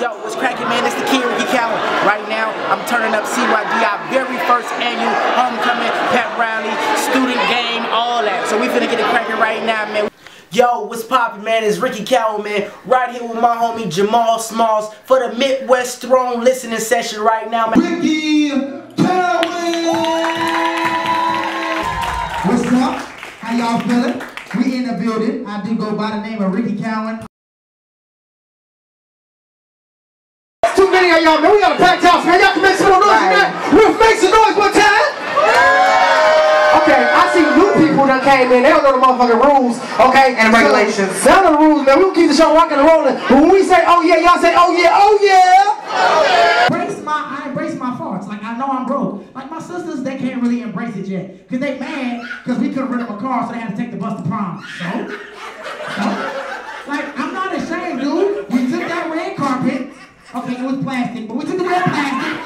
Yo, what's cracking, man? It's the kid Ricky Cowan. Right now, I'm turning up CYD, our very first annual homecoming, pep rally, student game, all that. So we finna get it cracking right now, man. Yo, what's poppin', man? It's Ricky Cowan, man. Right here with my homie Jamal Smalls for the Midwest Throne listening session right now, man. Ricky Cowan! What's up? How y'all feeling? We in the building. I do go by the name of Ricky Cowan. Too many y'all, man. We got a packed house, man. Y'all can make some more noise, man. We'll make some noise one time. Okay, I see new people that came in. They don't know the motherfucking rules, okay? And regulations. So, they don't know the rules, man. We gonna keep the show rocking and rolling. But when we say, oh yeah, y'all say, oh yeah, oh yeah. Oh, embrace my, I embrace my faults. Like I know I'm broke. Like my sisters, they can't really embrace it yet, cause they mad, cause we couldn't rent them a car, so they had to take the bus to prom. So, so, like I'm not ashamed, dude. We took that red carpet. Okay, it was plastic, but we took the red plastic.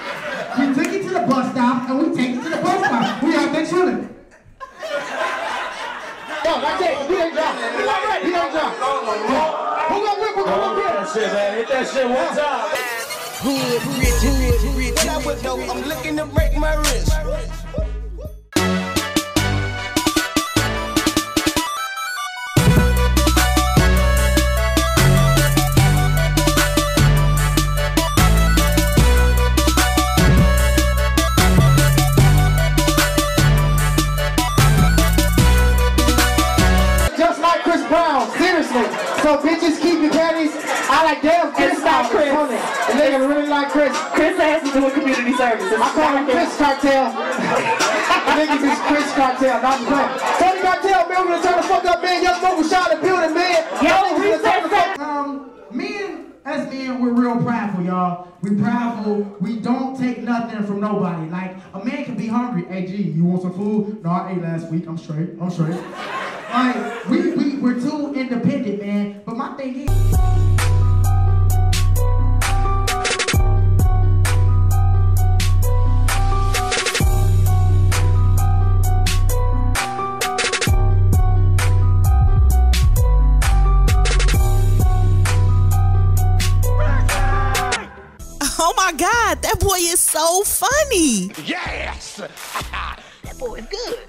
We took it to the bus stop, and we take it to the bus stop. We out there chilling. Yo, that's it. We ain't drunk. We not ready. We ain't drunk. Who gonna whip? Who gonna whip? That shit, man. Hit that shit one time. Hood, rich, rich, rich. When I whip though, I'm looking to break my wrist. So bitches keep your panties. I like damn Chris It's not. Chris. And they really like Chris. Chris has to do a community services. I call him Chris Cartel. Niggas is Chris Cartel, not playing. Tony Cartel, man, we're gonna turn the fuck up, man. Young Mogul shot the building, man. Yo, we gonna turn the reset fuck Um, men, as men, we're real prideful, y'all. We prideful. We don't take nothing from nobody. Like, a man can be hungry. Hey, G, you want some food? No, I ate last week. I'm straight. I'm straight. like, we, we, we're too independent, man. But my. Oh my God, that boy is so funny. Yes! that boy is good.